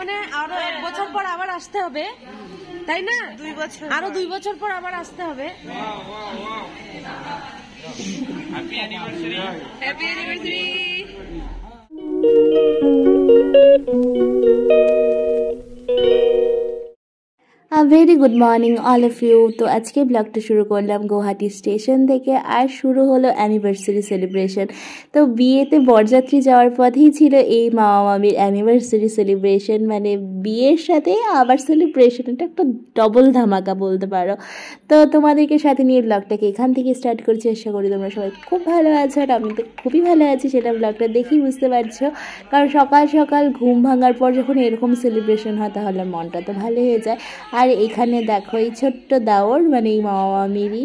মানে আরও এক বছর পর আবার আসতে হবে তাই না? দুই বছর আরও দুই বছর পর আবার আসতে হবে। Happy anniversary very good morning all of you তো আজকে ব্লগটা শুরু করলাম গুয়াহাটি স্টেশন থেকে, আর শুরু হলো অ্যানিভার্সারি সেলিব্রেশন তো বিয়েতে বরযাত্রী যাওয়ার পথেই ছিল এই মামা মামির অ্যানিভার্সারি সেলিব্রেশন মানে বিয়ের সাথে আবার সেলিব্রেশন এটা একটা ডবল ধামাকা বলতে পারো। তো তোমাদেরকে সাথে নিয়ে ব্লগটাকে এখান থেকে স্টার্ট করছি, আশা করি তোমরা সবাই খুব ভালো আছো, আর আমি তো খুবই ভালো আছি, সেটা ব্লগটা দেখেই বুঝতে পারছ। কারণ সকাল সকাল ঘুম ভাঙার পর যখন এরকম সেলিব্রেশন হয়, তাহলে মনটা তো ভালো হয়ে যায়। আর এখানে দেখো, এই ছোট্ট দাওর মানে এই মামা মামিরই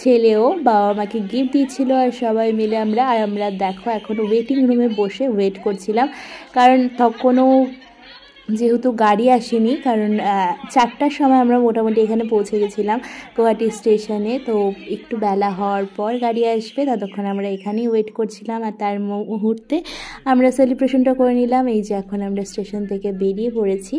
ছেলেও বাবা মাকে গিফট দিয়েছিল আর সবাই মিলে আমরা, আর আমরা দেখো এখন ওয়েটিং রুমে বসে ওয়েট করছিলাম। কারণ তখনও যেহেতু গাড়ি আসেনি, কারণ চারটার সময় আমরা মোটামুটি এখানে পৌঁছে গেছিলাম গুয়াহাটি স্টেশনে। তো একটু বেলা হওয়ার পর গাড়ি আসবে, ততক্ষণ আমরা এখানেই ওয়েট করছিলাম আর তার মুহূর্তে আমরা সেলিব্রেশনটা করে নিলাম। এই যে এখন আমরা স্টেশন থেকে বেরিয়ে পড়েছি,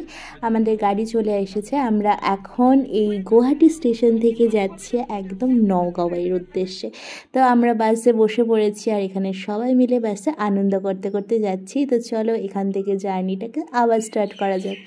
আমাদের গাড়ি চলে এসেছে। আমরা এখন এই গুয়াহাটি স্টেশন থেকে যাচ্ছি একদম নওগাঁওয়ের উদ্দেশ্যে। তো আমরা বাসে বসে পড়েছি আর এখানে সবাই মিলে বাসে আনন্দ করতে করতে যাচ্ছি। তো চলো এখান থেকে জার্নিটাকে আবার স্টার্ট করা যাক।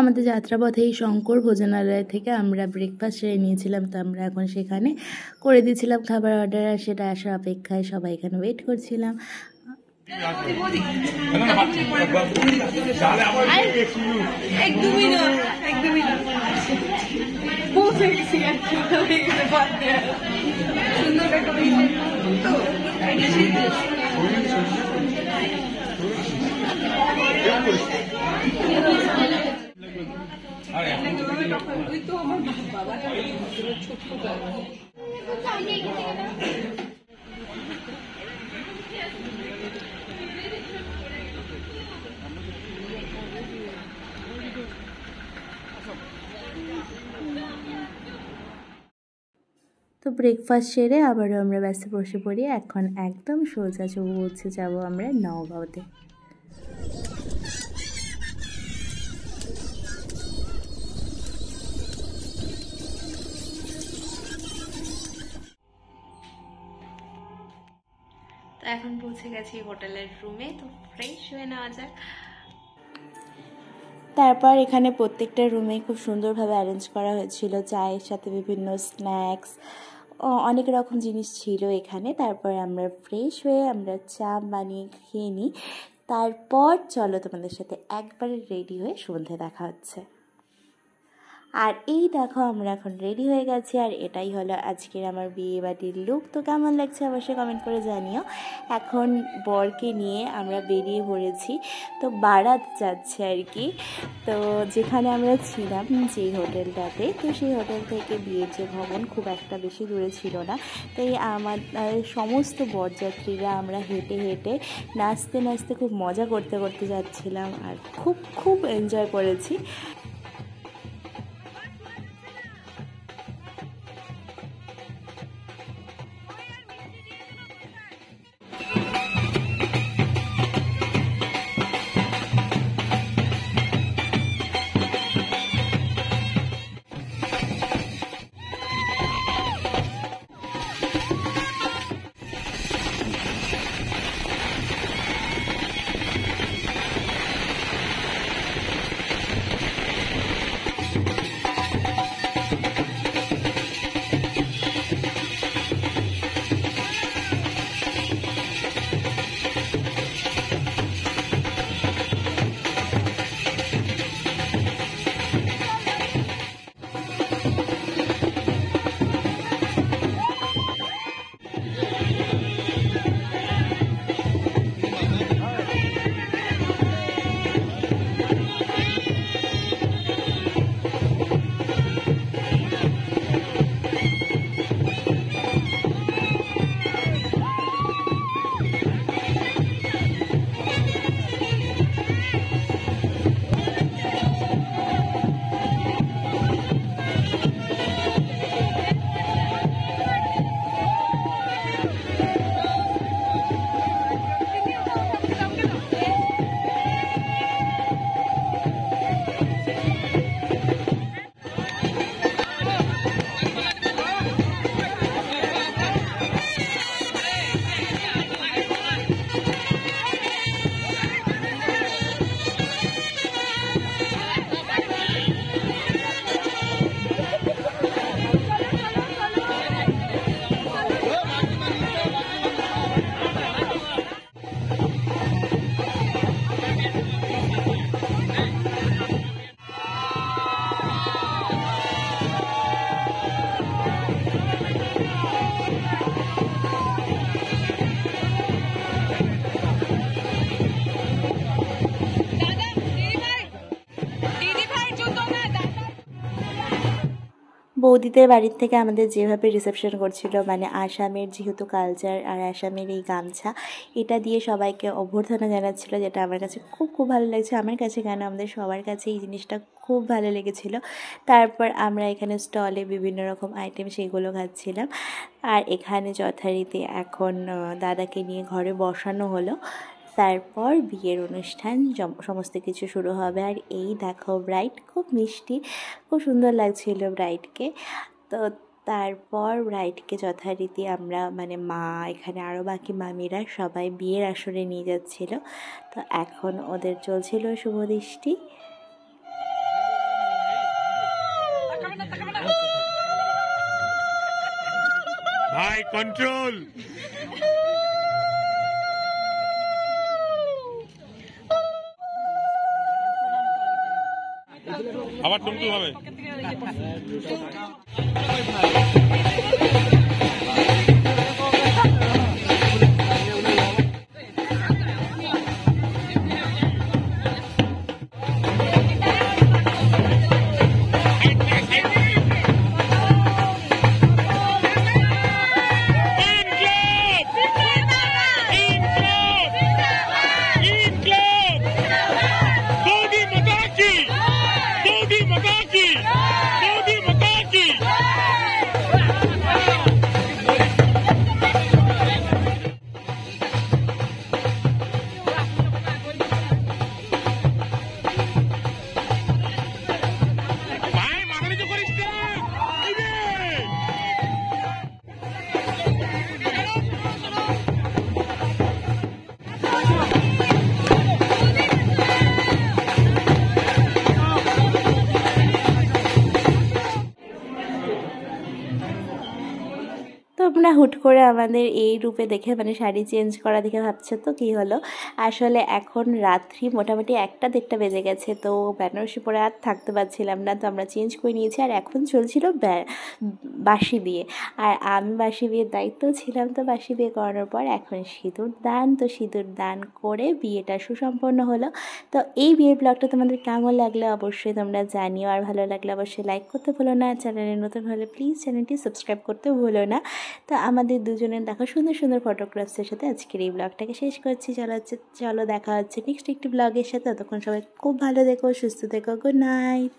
আমাদের যাত্রাপথে এই শঙ্কর ভোজনালয় থেকে আমরা ব্রেকফাস্ট সেরে নিয়েছিলাম, তো আমরা এখন সেখানে করে দিয়েছিলাম খাবার অর্ডার আর সেটা আসার অপেক্ষায় সবাই এখানে ওয়েট করছিলাম। সুন্দর তো ব্রেকফাস্ট সেরে আবারও আমরা ব্যস্ত বসে পড়ি। এখন একদম সোজা পৌঁছে যাব আমরা নওগাঁওতে। তো এখন পৌঁছে গেছি হোটেলের রুমে তো ফ্রেশ হয়ে নেওয়া যাক। তারপর এখানে প্রত্যেকটা রুমে খুব সুন্দরভাবে অ্যারেঞ্জ করা হয়েছিল, চায়ের সাথে বিভিন্ন স্ন্যাক্স অনেক রকম জিনিস ছিল এখানে। তারপর আমরা ফ্রেশ হয়ে আমরা চা বানিয়ে খেয়ে নিই। তারপর চলো তোমাদের সাথে একবারে রেডি হয়ে সন্ধে দেখা হচ্ছে। আর এই দেখো, আমরা এখন রেডি হয়ে গেছি। আর এটাই হলো আজকের আমার বিয়ে বাড়ির লুক তো কেমন লাগছে অবশ্যই কমেন্ট করে জানিও। এখন বরকে নিয়ে আমরা বেরিয়ে পড়েছি। তো বারাত যাচ্ছে আর কি। তো যেখানে আমরা ছিলাম যে হোটেলটাতে, তো সেই হোটেল থেকে বিয়ের যে ভবন খুব একটা বেশি দূরে ছিল না। তাই আমার সমস্ত বরযাত্রীরা আমরা হেঁটে হেঁটে নাচতে নাচতে খুব মজা করতে করতে যাচ্ছিলাম। আর খুব খুব এনজয় করেছি। বৌদিদের বাড়ির থেকে আমাদের যেভাবে রিসেপশন করছিল মানে আসামের যেহেতু কালচার আর আসামের এই গামছা, এটা দিয়ে সবাইকে অভ্যর্থনা জানাচ্ছিল যেটা আমার কাছে খুব খুব ভালো লাগছে। আমার কাছে কেন? আমাদের সবার কাছে এই জিনিসটা খুব ভালো লেগেছিল। তারপর আমরা এখানে স্টলে বিভিন্ন রকম আইটেম সেগুলো খাচ্ছিলাম। আর এখানে যথারীতি এখন দাদাকে নিয়ে ঘরে বসানো হলো। তারপর বিয়ের অনুষ্ঠান সমস্ত কিছু শুরু হবে। আর এই দেখো ব্রাইড খুব মিষ্টি, খুব সুন্দর লাগছিল ব্রাইডকে তো তারপর ব্রাইডকে যথারীতি আমরা মানে মা, এখানে আরও বাকি মামিরা সবাই বিয়ের আসরে নিয়ে যাচ্ছিল। তো এখন ওদের চলছিল শুভদৃষ্টি ভাই, কন্ট্রোল! আবার তুমি হবে। তোমরা হুট করে আমাদের এই রূপে দেখে মানে শাড়ি চেঞ্জ করা দেখে ভাবছ তো কী হলো? আসলে এখন রাত্রি মোটামুটি একটা দেড়টা বেজে গেছে, তো বেনারসি পরে আর থাকতে পারছিলাম না, তো আমরা চেঞ্জ করে নিয়েছি। আর এখন চলছিল বাসি বিয়ে। আর আমি বাসি বিয়ের দায়িত্ব ছিলাম, তো বাসি বিয়ে করানোর পর এখন সিঁদুর দান, তো সিঁদুর দান করে বিয়েটা সুসম্পন্ন হলো। তো এই বিয়ের ব্লগটা তোমাদের কেমন লাগলে অবশ্যই তোমরা জানিও, আর ভালো লাগলে অবশ্যই লাইক করতে ভুলো না। চ্যানেলে নতুন হলে প্লিজ চ্যানেলটি সাবস্ক্রাইব করতে ভুলো না। তো আমাদের দুজনের দেখা সুন্দর সুন্দর ফটোগ্রাফসের সাথে আজকের এই ব্লগটাকে শেষ করছি। চলো হচ্ছে, চলো দেখা হচ্ছে নেক্সট একটি ব্লগের সাথে। ততক্ষণ সবাই খুব ভালো দেখো সুস্থ দেখো গুড নাইট